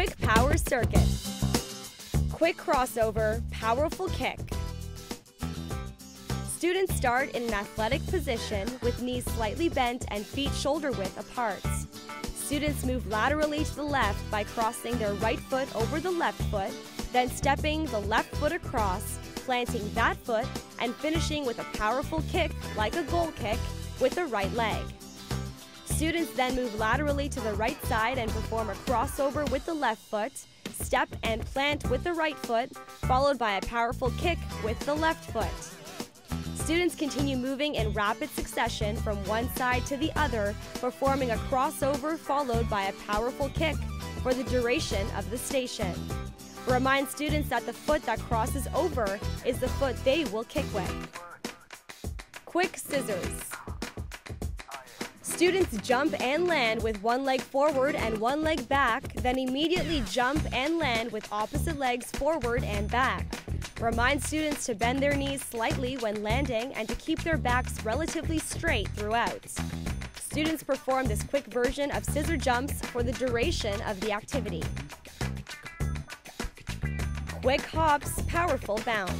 Quick power circuit. Quick crossover, powerful kick. Students start in an athletic position with knees slightly bent and feet shoulder width apart. Students move laterally to the left by crossing their right foot over the left foot, then stepping the left foot across, planting that foot, and finishing with a powerful kick like a goal kick with the right leg. Students then move laterally to the right side and perform a crossover with the left foot, step and plant with the right foot, followed by a powerful kick with the left foot. Students continue moving in rapid succession from one side to the other, performing a crossover followed by a powerful kick for the duration of the station. Remind students that the foot that crosses over is the foot they will kick with. Quick scissors. Students jump and land with one leg forward and one leg back, then immediately jump and land with opposite legs forward and back. Remind students to bend their knees slightly when landing and to keep their backs relatively straight throughout. Students perform this quick version of scissor jumps for the duration of the activity. Quick hops, powerful bound.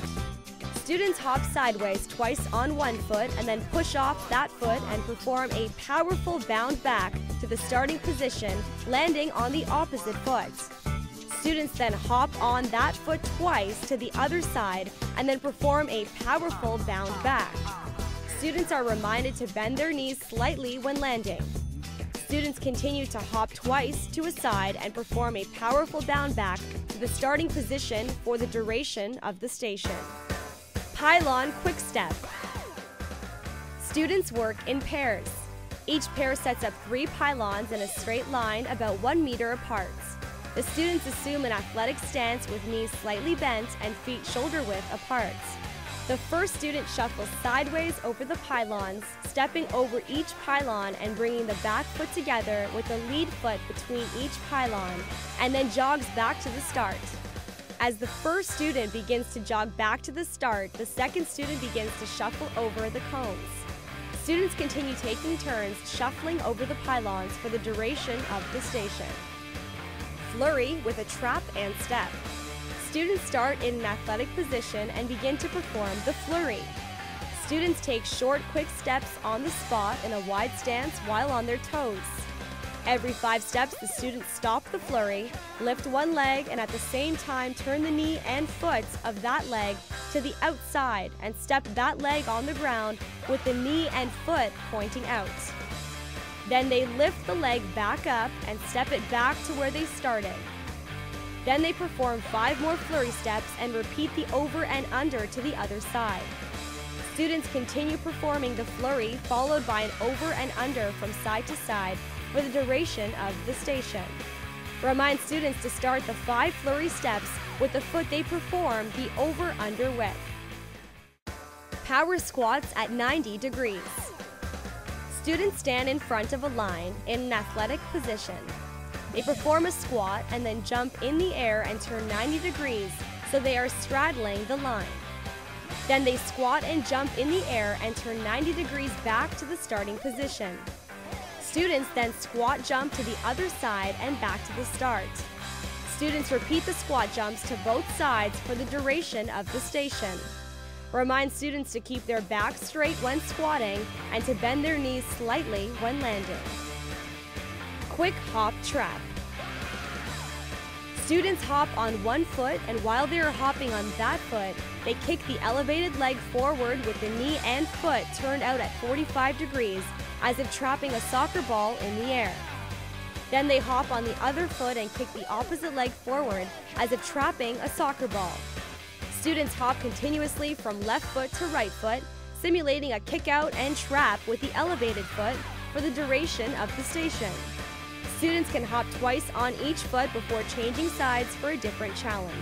Students hop sideways twice on one foot and then push off that foot and perform a powerful bound back to the starting position, landing on the opposite foot. Students then hop on that foot twice to the other side and then perform a powerful bound back. Students are reminded to bend their knees slightly when landing. Students continue to hop twice to a side and perform a powerful bound back to the starting position for the duration of the station. Pylon Quick Step. Students work in pairs. Each pair sets up three pylons in a straight line about one meter apart. The students assume an athletic stance with knees slightly bent and feet shoulder width apart. The first student shuffles sideways over the pylons, stepping over each pylon and bringing the back foot together with the lead foot between each pylon, and then jogs back to the start. As the first student begins to jog back to the start, the second student begins to shuffle over the cones. Students continue taking turns shuffling over the pylons for the duration of the station flurry with a trap and step. Students start in an athletic position and begin to perform the flurry. Students take short, quick steps on the spot in a wide stance while on their toes. Every five steps, the students stop the flurry, lift one leg, and at the same time turn the knee and foot of that leg to the outside and step that leg on the ground with the knee and foot pointing out. Then they lift the leg back up and step it back to where they started. Then they perform five more flurry steps and repeat the over and under to the other side. Students continue performing the flurry followed by an over and under from side to side for the duration of the station. Remind students to start the five flurry steps with the foot they perform the over under with. Power squats at 90 degrees. Students stand in front of a line in an athletic position. They perform a squat and then jump in the air and turn 90 degrees so they are straddling the line. Then they squat and jump in the air and turn 90 degrees back to the starting position. Students then squat jump to the other side and back to the start. Students repeat the squat jumps to both sides for the duration of the station. Remind students to keep their back straight when squatting and to bend their knees slightly when landing. Quick hop trap. Students hop on one foot and while they are hopping on that foot, they kick the elevated leg forward with the knee and foot turned out at 45 degrees as if trapping a soccer ball in the air. Then they hop on the other foot and kick the opposite leg forward as if trapping a soccer ball. Students hop continuously from left foot to right foot, simulating a kick out and trap with the elevated foot for the duration of the station. Students can hop twice on each foot before changing sides for a different challenge.